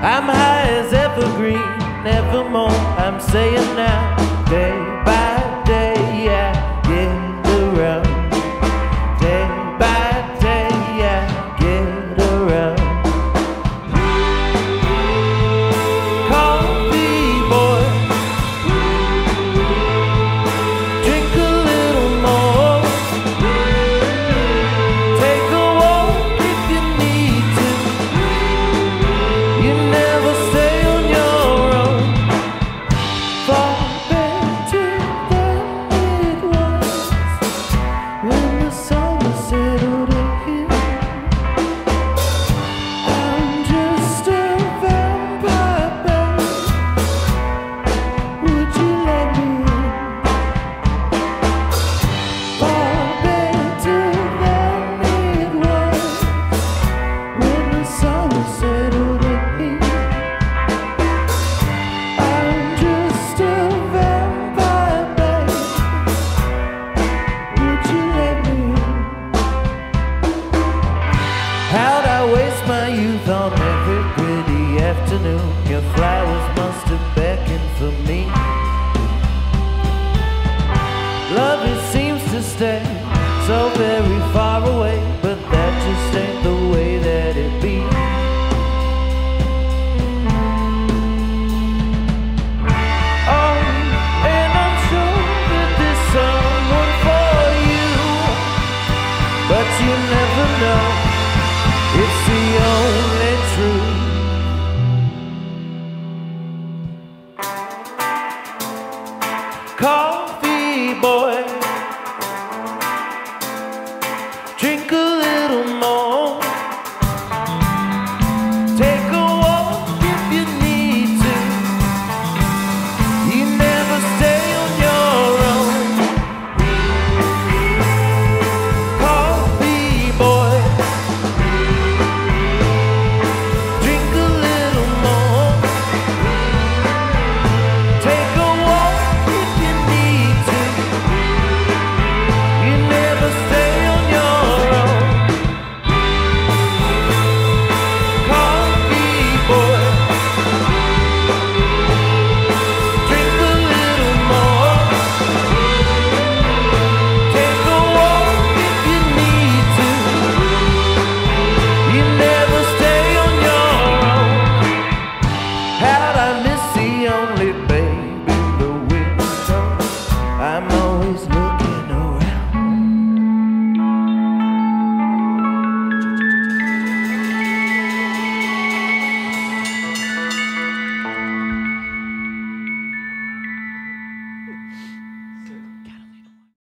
I'm high as evergreen, nevermore. I'm saying now, day. afternoon. Your flowers must have beckoned for me. Love, it seems to stay so very far away But that just ain't the way that it be. Oh, but you never know. coffee boy.